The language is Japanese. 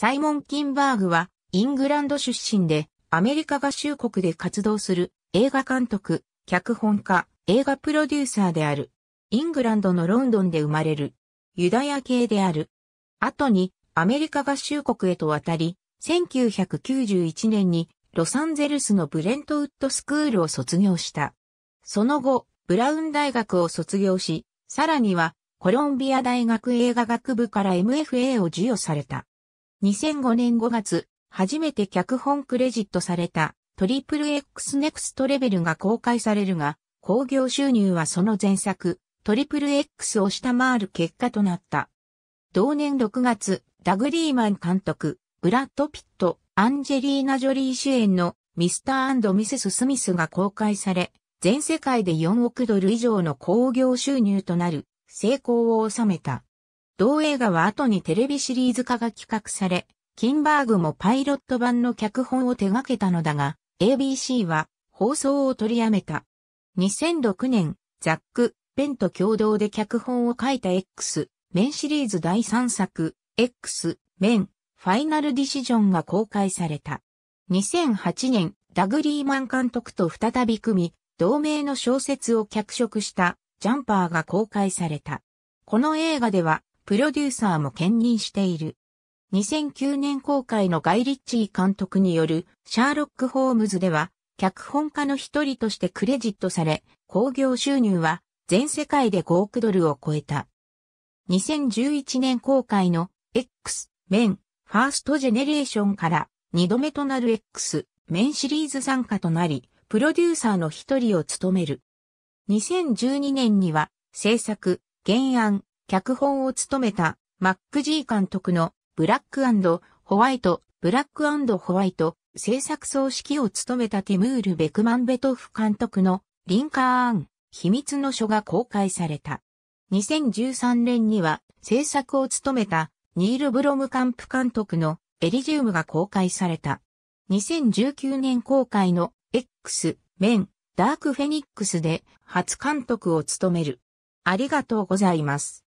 サイモン・キンバーグはイングランド出身でアメリカ合衆国で活動する映画監督、脚本家、映画プロデューサーである。イングランドのロンドンで生まれる。ユダヤ系である。後にアメリカ合衆国へと渡り、1991年にロサンゼルスのブレントウッドスクールを卒業した。その後、ブラウン大学を卒業し、さらにはコロンビア大学映画学部から MFA を授与された。2005年5月、初めて脚本クレジットされたトリプル X ネクストレベルが公開されるが、興行収入はその前作、トリプル X を下回る結果となった。同年6月、ダグリーマン監督、ブラッド・ピット、アンジェリーナ・ジョリー主演のミスターミセス・スミスが公開され、全世界で4億ドル以上の興行収入となる成功を収めた。同映画は後にテレビシリーズ化が企画され、キンバーグもパイロット版の脚本を手掛けたのだが、ABC は放送を取りやめた。2006年、ザック、ペンと共同で脚本を書いた X、メンシリーズ第3作、X、メン、ファイナルディシジョンが公開された。2008年、ダグリーマン監督と再び組み、同名の小説を脚色したジャンパーが公開された。この映画では、プロデューサーも兼任している。2009年公開のガイ・リッチー監督によるシャーロック・ホームズでは、脚本家の一人としてクレジットされ、興行収入は全世界で5億ドルを超えた。2011年公開の X、メン、ファーストジェネレーションから2度目となる X、メンシリーズ参加となり、プロデューサーの一人を務める。2012年には制作、原案、脚本を務めたマック・ジー監督のブラックホワイト、ブラックホワイト制作総指揮を務めたテムール・ベクマンベトフ監督のリンカーン、秘密の書が公開された。2013年には制作を務めたニール・ブロムカンプ監督のエリジウムが公開された。2019年公開の X、メン、ダークフェニックスで初監督を務める。ありがとうございます。